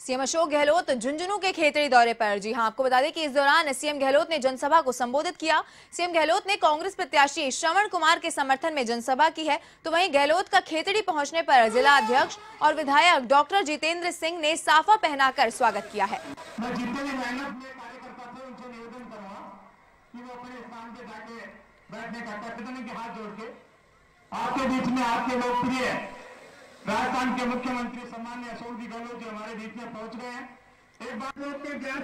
CM Ashok Gehlot Jhunjhunu के खेतड़ी दौरे पर। जी हाँ, आपको बता दें कि इस दौरान सीएम गहलोत ने जनसभा को संबोधित किया। सीएम गहलोत ने कांग्रेस प्रत्याशी श्रवण कुमार के समर्थन में जनसभा की है। तो वहीं गहलोत का खेतड़ी पहुँचने पर जिला अध्यक्ष और विधायक डॉक्टर जितेंद्र सिंह ने साफा पहनाकर स्वागत किया है। राजस्थान के मुख्यमंत्री, सम्मान्य अशोक दलों के हमारे बीच में पहुँच गए हैं। एक बात लोग के क्या